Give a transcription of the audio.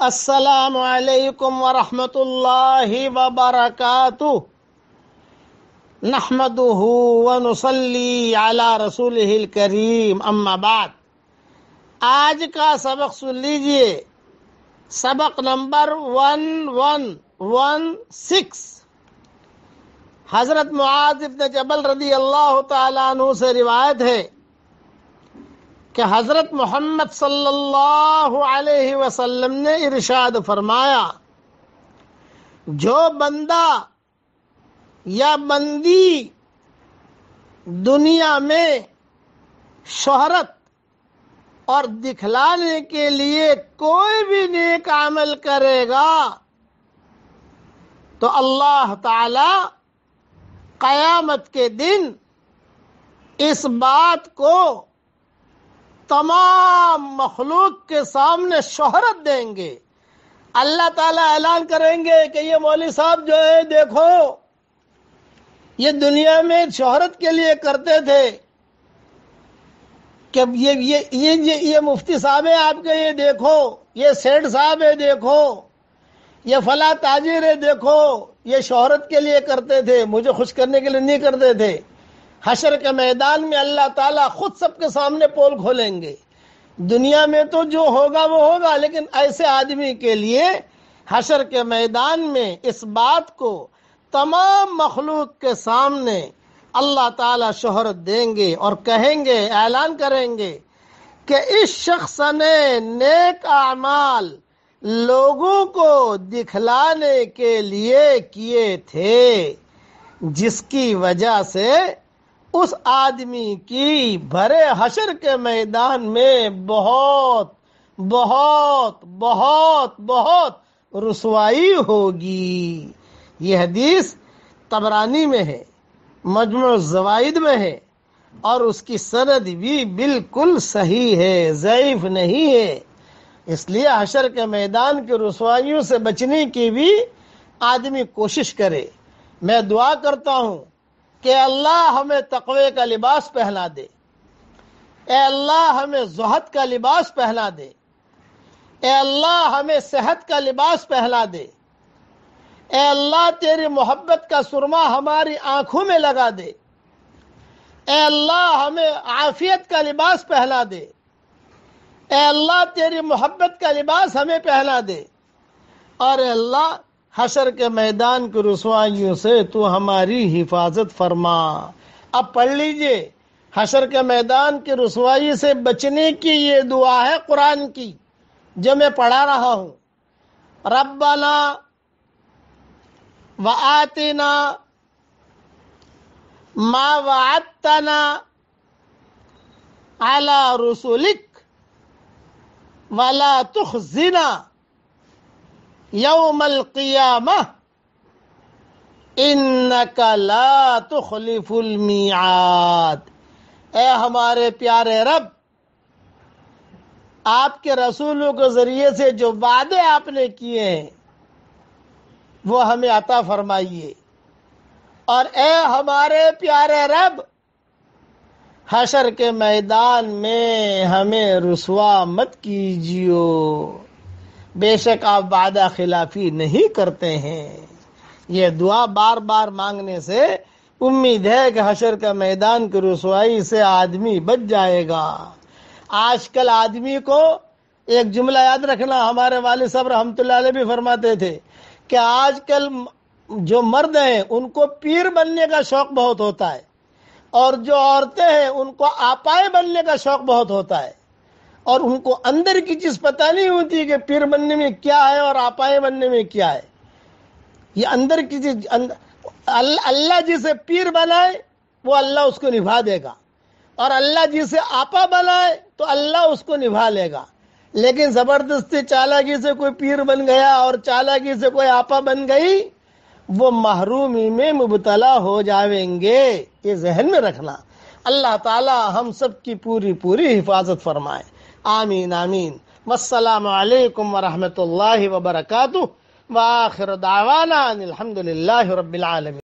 السلام علیکم ورحمۃ اللہ وبرکاتہ۔ نحمده ونصلي على رسوله الكريم اما بعد۔ آج کا سبق سن لیجیے۔ سبق number one one one six. حضرت معاذ ابن جبل رضی اللہ تعالیٰ عنہ سے روایت ہے۔ کہ حضرت محمد صلی اللہ علیہ وسلم نے ارشاد فرمایا، جو بندہ یا بندی دنیا میں شہرت اور دکھلانے کے لیے کوئی بھی نیک عمل کرے گا، تو اللہ تعالی قیامت کے دن اس بات کو تمام مخلوق کے سامنے شہرت دیں گے۔ اللہ تعالیٰ اعلان کریں گے کہ یہ مولوی صاحب جو ہے، دیکھو، یہ دنیا میں شہرت کے لیے کرتے تھے۔ کہ یہ یہ یہ یہ مفتی صاحب ہے آپ کے، یہ دیکھو، یہ سیٹ صاحب ہے دیکھو۔ یہ فلاں تاجر ہے دیکھو۔ یہ شہرت کے لیے کرتے تھے، مجھے خوش کرنے کے لیے نہیں کرتے تھے۔ حشر کے میدان میں اللہ تعالیٰ خود سب کے سامنے پول کھولیں گے۔ دنیا میں تو جو ہوگا وہ ہوگا، لیکن ایسے آدمی کے لیے حشر کے میدان میں اس بات کو تمام مخلوق کے سامنے اللہ تعالیٰ شہرت دیں گے اور کہیں گے، اعلان کریں گے کہ اس شخص نے نیک اعمال لوگوں کو دکھلانے کے لیے کیے تھے، جس کی وجہ سے اس آدمی کی بھرے حشر کے میدان میں بہت بہت بہت بہت رسوائی ہوگی۔ یہ حدیث تبرانی میں ہے مجموع زوائد میں ہے اور اس کی سند بھی بالکل صحیح ہے، ضعیف نہیں ہے۔ اس لیے حشر کے میدان کی رسوائیوں سے بچنے کی بھی آدمی کوشش کرے۔ میں دعا کرتا ہوں کہ اللہ ہمیں تقوی کا لباس پہنا دے۔ اے اللہ ہمیں زہد کا لباس پہنا دے۔ اے اللہ ہمیں صحت کا لباس پہنا دے۔ اے اللہ تیری محبت کا سرما ہماری آنکھوں میں لگا دے۔ اے اللہ ہمیں عافیت کا لباس پہنا دے۔ اے اللہ تیری محبت کا لباس ہمیں پہنا دے۔ اور اے اللہ حشر کے میدان کی رسوائیوں سے تو ہماری حفاظت فرما۔ اب پڑھ لیجیے، حشر کے میدان کی رسوائی سے بچنے کی یہ دعا ہے قرآن کی۔ جو میں پڑھا رہا ہوں۔ ربنا وآتنا ما وعدتنا على رسولك ولا تخزنا۔ یوم القیامہ انک لا تخلف المیعاد۔ اے ہمارے پیارے رب، آپ کے رسولوں کے ذریعے سے جو وعدے آپ نے کیے ہیں، وہ ہمیں عطا فرمائیے۔ اور اے ہمارے پیارے رب، حشر کے میدان میں ہمیں رسوا مت کیجیو۔ بے شک آپ وعدہ خلافی نہیں کرتے ہیں۔ یہ دعا بار بار مانگنے سے امید ہے کہ حشر کا میدان کی رسوائی سے آدمی بچ جائے گا۔ آج کل آدمی کو ایک جملہ یاد رکھنا، ہمارے والد صاحب رحمۃ اللہ علیہ بھی فرماتے تھے کہ آج کل جو مرد ہیں، ان کو پیر بننے کا شوق بہت ہوتا ہے اور جو عورتیں ہیں، ان کو آپائے بننے کا شوق بہت ہوتا ہے۔ اور ان کو اندر کی چیز پتہ نہیں ہوتی کہ پیر بننے میں کیا ہے اور آپائے بننے میں کیا ہے۔ یہ اندر کی چیز اللہ جسے پیر بنائے، وہ اللہ اس کو نبھا دے گا۔ اور اللہ جسے آپا بنائے، تو اللہ اس کو نبھا لے گا۔ لیکن زبردستی چالاکی سے کوئی پیر بن گیا اور چالاکی سے کوئی آپا بن گئی، وہ محرومی میں مبتلا ہو جاویں گے۔ یہ ذہن میں رکھنا۔ اللہ تعالی ہم سب کی پوری پوری حفاظت فرمائے۔ آمين آمين. والسلام عليكم ورحمة الله وبركاته. وآخر دعوانا أن الحمد لله رب العالمين.